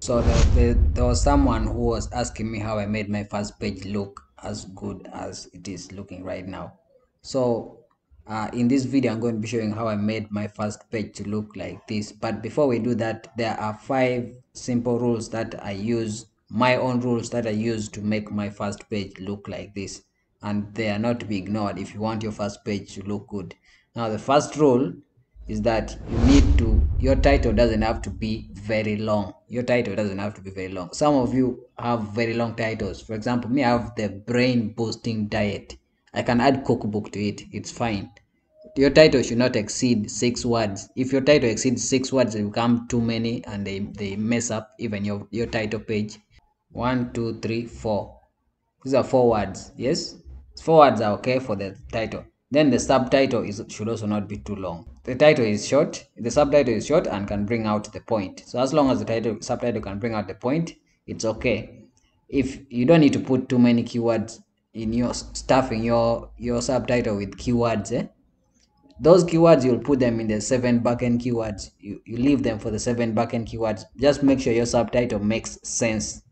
So there, there, there was someone who was asking me how I made my first page look as good as it is looking right now. So uh, in this video, I'm going to be showing how I made my first page to look like this. But before we do that, there are five simple rules that I use, my own rules that I use to make my first page look like this. And they are not to be ignored if you want your first page to look good. Now, the first rule is that you need to your title doesn't have to be very long. Your title doesn't have to be very long. Some of you have very long titles. For example me i have the brain boosting diet. I can add cookbook to it. It's fine. Your title should not exceed six words. If your title exceeds six words they become too many and they, they mess up even your your title page. One two three four. These are four words. Yes? Four words are okay for the title. Then the subtitle is should also not be too long. The title is short, the subtitle is short and can bring out the point. So as long as the title subtitle can bring out the point, it's okay. If you don't need to put too many keywords in your stuffing your your subtitle with keywords, eh? Those keywords you'll put them in the seven backend keywords. You you leave them for the seven backend keywords. Just make sure your subtitle makes sense.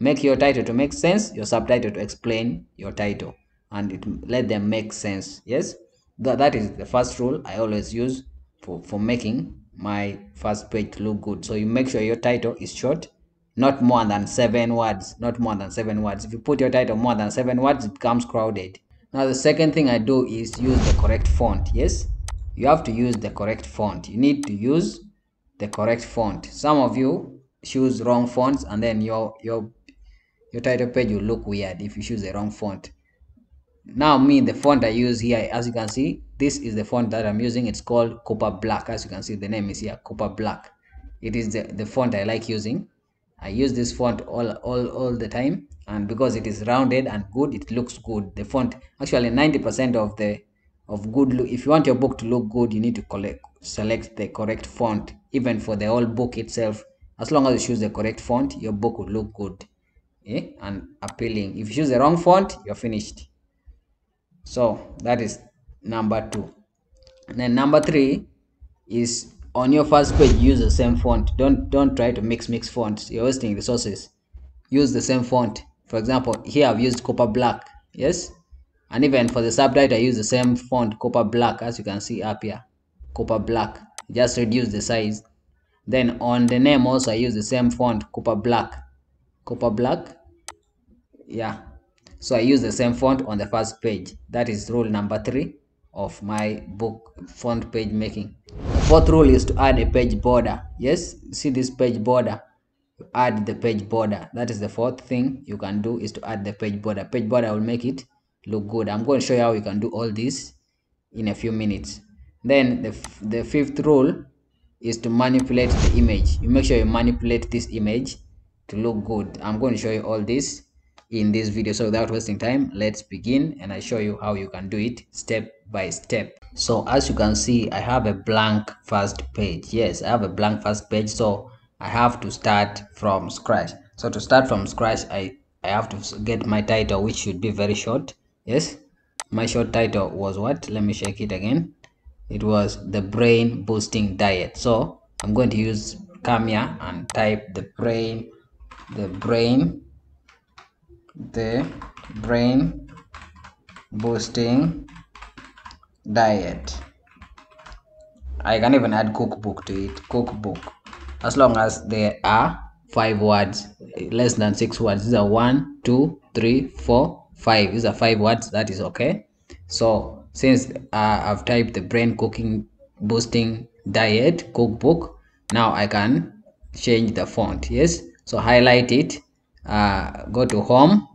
Make your title to make sense, your subtitle to explain your title and it let them make sense yes that, that is the first rule i always use for for making my first page look good. So you make sure your title is short not more than seven words not more than seven words. If you put your title more than seven words it becomes crowded. Now the second thing i do is use the correct font yes? You have to use the correct font. You need to use the correct font. Some of you choose wrong fonts and then your your your title page will look weird if you choose the wrong font now me the font i use here as you can see this is the font that i'm using. It's called cooper black. As you can see the name is here cooper black. It is the, the font i like using. I use this font all all all the time and because it is rounded and good it looks good. The font actually 90 percent of the of good look if you want your book to look good you need to collect select the correct font even for the whole book itself. As long as you choose the correct font your book will look good eh? and appealing. If you choose the wrong font you're finished so that is number two. And then number three is on your first page use the same font. Don't don't try to mix mix fonts. You're wasting resources. Use the same font. For example here i've used cooper black. Yes? And even for the subtitle i use the same font cooper black as you can see up here. Cooper black. Just reduce the size. Then on the name also i use the same font cooper black. Cooper black? Yeah so I use the same font on the first page. That is rule number three of my book font page making. Fourth rule is to add a page border. Yes, see this page border. add the page border. That is the fourth thing you can do is to add the page border. Page border will make it look good. I'm going to show you how you can do all this in a few minutes. Then the, the fifth rule is to manipulate the image. You make sure you manipulate this image to look good. I'm going to show you all this in this video. So without wasting time let's begin and i show you how you can do it step by step. So as you can see i have a blank first page. Yes i have a blank first page. So i have to start from scratch. So to start from scratch i i have to get my title which should be very short. Yes my short title was what? Let me check it again. It was the brain boosting diet. So i'm going to use Camia and type the brain the brain the brain boosting diet. I can even add cookbook to it. Cookbook. As long as there are five words less than six words. These are one two three four five. These are five words. That is okay. So since uh, i've typed the brain cooking boosting diet cookbook now i can change the font. Yes? So highlight it uh, go to home.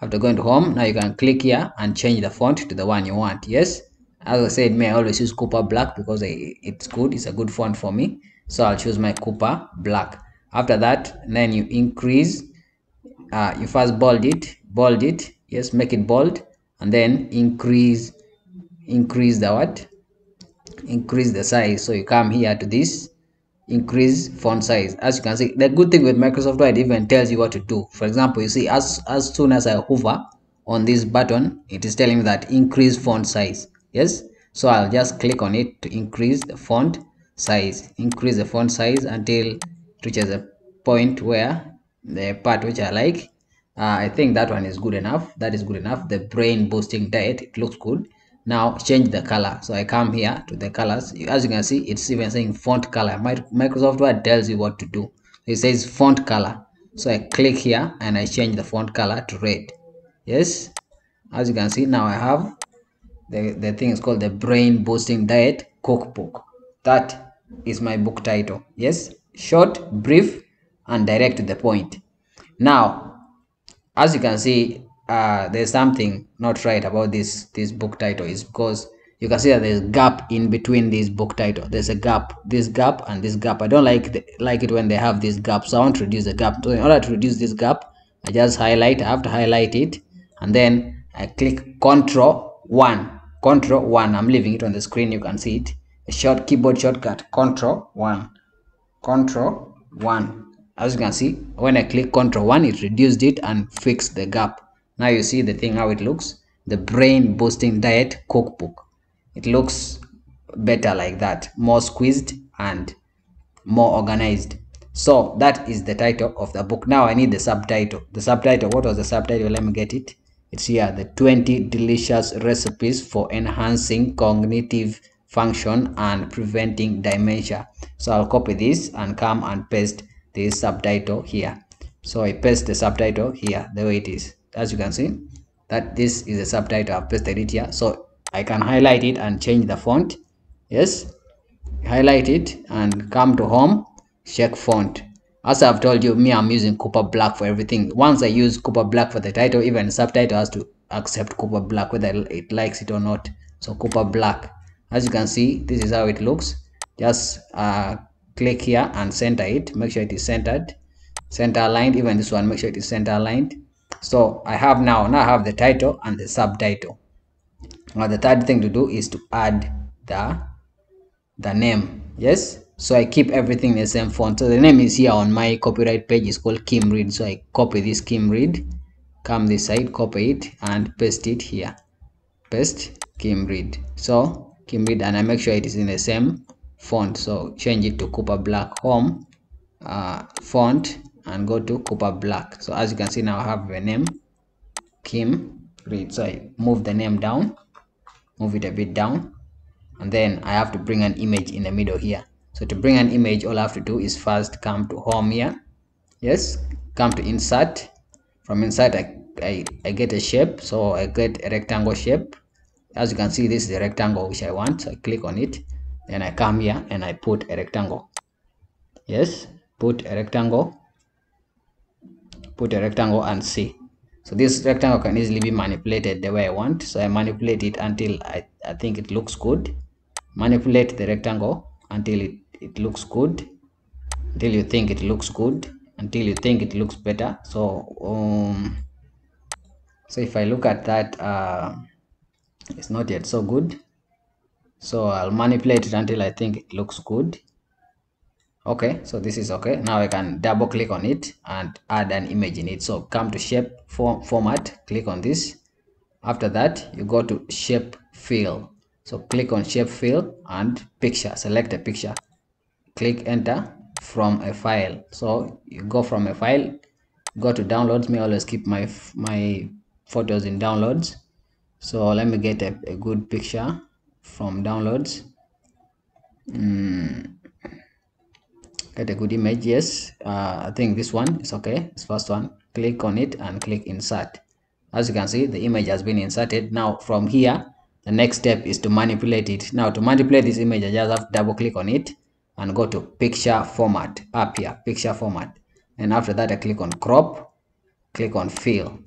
After going to home now you can click here and change the font to the one you want yes? As i said may i always use cooper black because it's good it's a good font for me. So i'll choose my cooper black. After that then you increase uh, you first bold it bold it yes make it bold and then increase increase the what? Increase the size. So you come here to this increase font size. As you can see the good thing with microsoft word even tells you what to do. For example you see as as soon as i hover on this button it is telling me that increase font size. Yes? So i'll just click on it to increase the font size. Increase the font size until it reaches a point where the part which I like. Uh, I think that one is good enough. That is good enough. The brain boosting diet it looks good now change the color. So I come here to the colors. As you can see it's even saying font color. My, Microsoft Word tells you what to do. It says font color. So I click here and I change the font color to red. Yes? As you can see now I have the, the thing is called the brain boosting diet cookbook. That is my book title. Yes? Short brief and direct to the point. Now as you can see uh, there's something not right about this this book title. Is because you can see that there's a gap in between this book title. There's a gap this gap and this gap. I don't like the, like it when they have this gap so i want to reduce the gap. So in order to reduce this gap i just highlight i have to highlight it and then i click control one control one. I'm leaving it on the screen you can see it. A short keyboard shortcut control one control one. As you can see when i click control one it reduced it and fixed the gap now you see the thing how it looks. The brain boosting diet cookbook. It looks better like that. More squeezed and more organized. So that is the title of the book. Now i need the subtitle. The subtitle what was the subtitle? Let me get it. It's here the 20 delicious recipes for enhancing cognitive function and preventing dementia. So i'll copy this and come and paste this subtitle here. So i paste the subtitle here the way it is as you can see that this is a subtitle i've pasted it here so i can highlight it and change the font. Yes highlight it and come to home check font. As i've told you me i'm using cooper black for everything. Once i use cooper black for the title even subtitle has to accept cooper black whether it likes it or not. So cooper black. As you can see this is how it looks. Just uh, click here and center it. Make sure it is centered. Center aligned even this one make sure it is center aligned so i have now now i have the title and the subtitle. Now the third thing to do is to add the the name. Yes? So i keep everything in the same font. So the name is here on my copyright page. Is called kim read so i copy this kim read come this side copy it and paste it here. Paste kim read so Kim Read and I make sure it is in the same font. So change it to Cooper Black home uh, font and go to Cooper Black. So as you can see now I have a name Kim Read so I move the name down move it a bit down and then I have to bring an image in the middle here. So to bring an image all I have to do is first come to home here. Yes come to insert. From inside I, I, I get a shape. So I get a rectangle shape. As you can see this is the rectangle which i want. So i click on it. Then i come here and i put a rectangle. Yes put a rectangle put a rectangle and see. So this rectangle can easily be manipulated the way i want. So i manipulate it until i, I think it looks good. Manipulate the rectangle until it, it looks good. Until you think it looks good. Until you think it looks better. So um so if i look at that uh it's not yet so good. So i'll manipulate it until i think it looks good okay so this is okay. Now i can double click on it and add an image in it. So come to shape form format click on this. After that you go to shape fill. So click on shape fill and picture select a picture. Click enter from a file. So you go from a file go to downloads. Me always keep my my photos in downloads. So let me get a, a good picture from downloads. Mm, good image yes. Uh, i think this one is okay. This first one click on it and click insert. As you can see the image has been inserted. Now from here the next step is to manipulate it. Now to manipulate this image i just have to double click on it and go to picture format up here picture format. And after that i click on crop click on fill.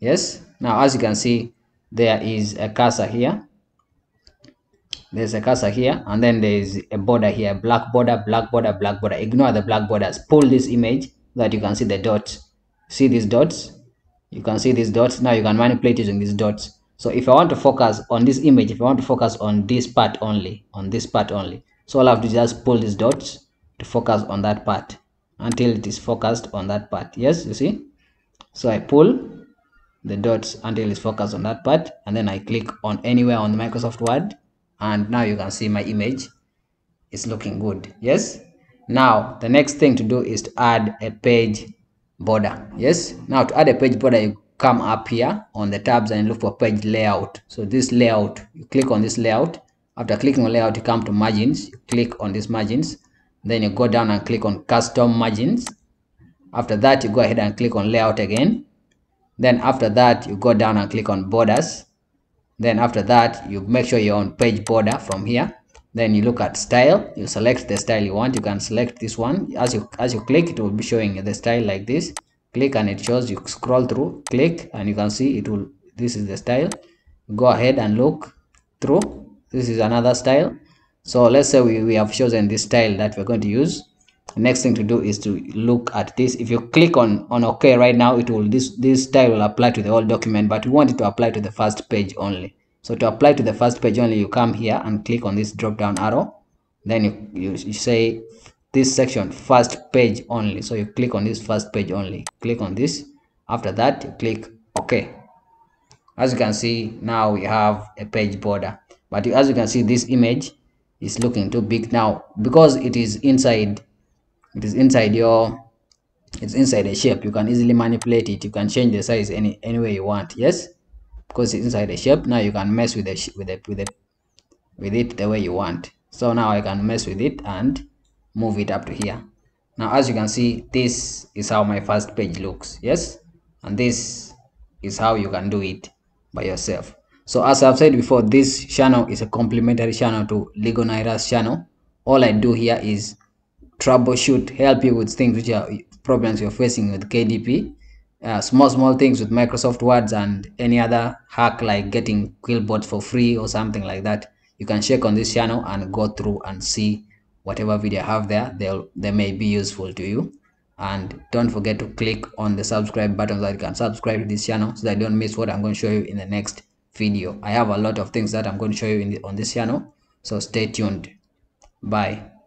Yes? Now as you can see there is a cursor here there's a cursor here and then there is a border here. Black border black border black border. Ignore the black borders. Pull this image that you can see the dots. See these dots? You can see these dots. Now you can manipulate using these dots. So if i want to focus on this image if i want to focus on this part only on this part only so i'll have to just pull these dots to focus on that part until it is focused on that part. Yes you see? So i pull the dots until it's focused on that part and then I click on anywhere on the Microsoft Word and now you can see my image. Is looking good. Yes? Now the next thing to do is to add a page border. Yes? Now to add a page border you come up here on the tabs and look for page layout. So this layout you click on this layout. After clicking on layout you come to margins. You click on these margins. Then you go down and click on custom margins. After that you go ahead and click on layout again. Then after that you go down and click on borders then after that you make sure you're on page border from here. Then you look at style. You select the style you want. You can select this one. As you as you click it will be showing the style like this. Click and it shows you. Scroll through click and you can see it will this is the style. Go ahead and look through. This is another style. So let's say we, we have chosen this style that we're going to use next thing to do is to look at this. If you click on on ok right now it will this this style will apply to the whole document but we want it to apply to the first page only. So to apply to the first page only you come here and click on this drop down arrow. Then you, you, you say this section first page only. So you click on this first page only. Click on this. After that you click ok as you can see now we have a page border. But as you can see this image is looking too big now because it is inside it is inside your it's inside a shape. You can easily manipulate it. You can change the size any any way you want. Yes? Because it's inside a shape. Now you can mess with the with the with it with it the way you want. So now i can mess with it and move it up to here. Now as you can see this is how my first page looks. Yes? And this is how you can do it by yourself. So as i've said before this channel is a complementary channel to lego naira's channel. All i do here is troubleshoot help you with things which are problems you're facing with kdp uh, small small things with microsoft words and any other hack like getting quillbot for free or something like that you can check on this channel and go through and see whatever video I have there. They'll they may be useful to you. And don't forget to click on the subscribe button so that you can subscribe to this channel so that you don't miss what I'm going to show you in the next video. I have a lot of things that I'm going to show you the, on this channel so stay tuned. Bye